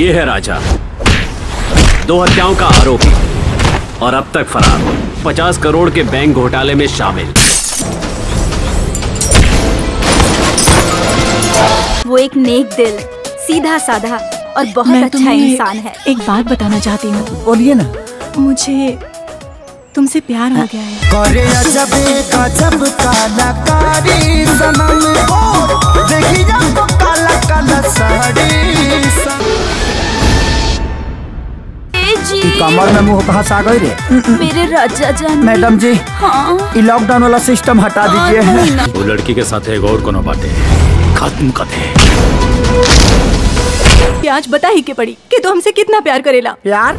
ये है राजा। दो हत्याओं का आरोपी और अब तक फरार। पचास करोड़ के बैंक घोटाले में शामिल। वो एक नेक दिल सीधा साधा और बहुत मैं अच्छा इंसान है। एक बात बताना चाहती हूँ। बोलिए ना। मुझे तुमसे प्यार हो गया है। ई कमर में मुँह कहाँ से आ गई रे? मेरे राजा जान। मैडम जी हाँ लॉकडाउन वाला सिस्टम हटा दीजिए। हाँ, वो लड़की के साथ एक और कोनो बातें खत्म कर आज बता ही के पड़ी कि तू तो हमसे कितना प्यार करेला? प्यार?